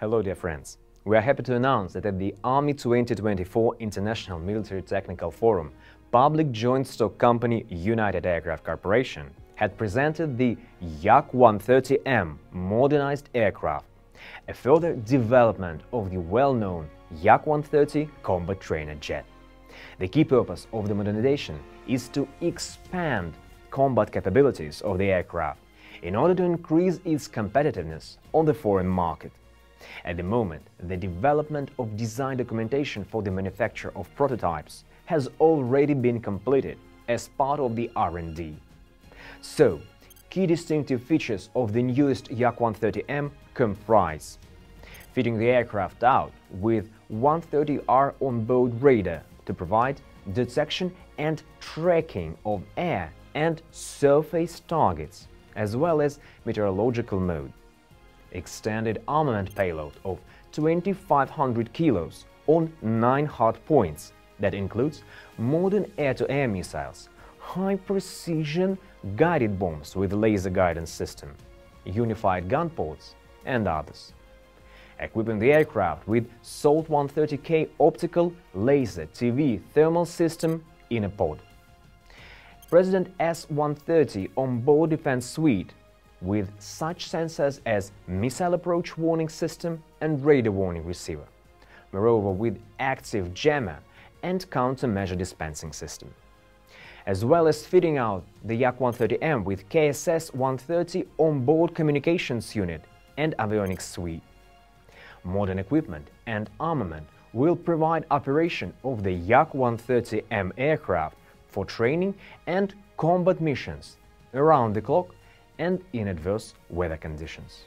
Hello, dear friends. We are happy to announce that at the Army 2024 International Military Technical Forum, public joint stock company United Aircraft Corporation had presented the Yak-130M modernized aircraft, a further development of the well-known Yak-130 combat trainer jet. The key purpose of the modernization is to expand combat capabilities of the aircraft in order to increase its competitiveness on the foreign market. At the moment, the development of design documentation for the manufacture of prototypes has already been completed as part of the R&D. So, key distinctive features of the newest Yak-130M comprise fitting the aircraft out with 130R on-board radar to provide detection and tracking of air and surface targets, as well as meteorological mode extended armament payload of 2500 kilos on 9 hard points that includes modern air-to-air -air missiles, high-precision guided bombs with laser guidance system, unified gun ports, and others. Equipping the aircraft with SOLT 130K optical laser TV thermal system in a pod. President S-130 on-board defense suite with such sensors as missile approach warning system and radar warning receiver, moreover with active jammer and countermeasure dispensing system. As well as fitting out the Yak-130M with KSS-130 onboard communications unit and avionics suite. Modern equipment and armament will provide operation of the Yak-130M aircraft for training and combat missions around the clock and in adverse weather conditions.